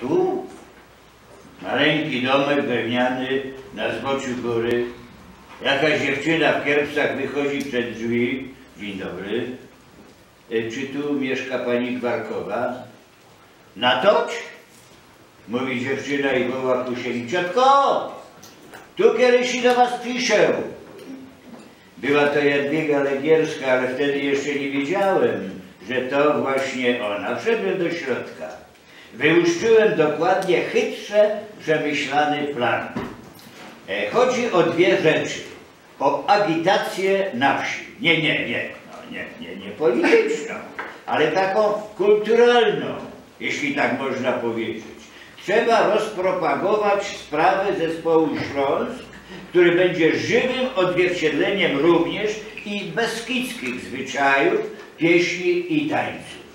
tu? Maleńki domek drewniany na zboczu góry. Jakaś dziewczyna w kierpsach wychodzi przed drzwi. Dzień dobry. E, Czy tu mieszka pani Gwarkowa? Na toć? Mówi dziewczyna i woła ku sieni. Ciotko! Tu kiedyś do was piszę. Była to Jadwiga Legierska, ale wtedy jeszcze nie wiedziałem, że to właśnie ona. Wszedłem do środka. Wyłuszczyłem dokładnie chytrze przemyślany plan. E, Chodzi o dwie rzeczy. O agitację na wsi. Nie, nie, nie. No, nie, nie, nie polityczną, ale taką kulturalną, jeśli tak można powiedzieć. Trzeba rozpropagować sprawę zespołu Śląsk, który będzie żywym odzwierciedleniem również i beskidzkich zwyczajów, pieśni i tańców.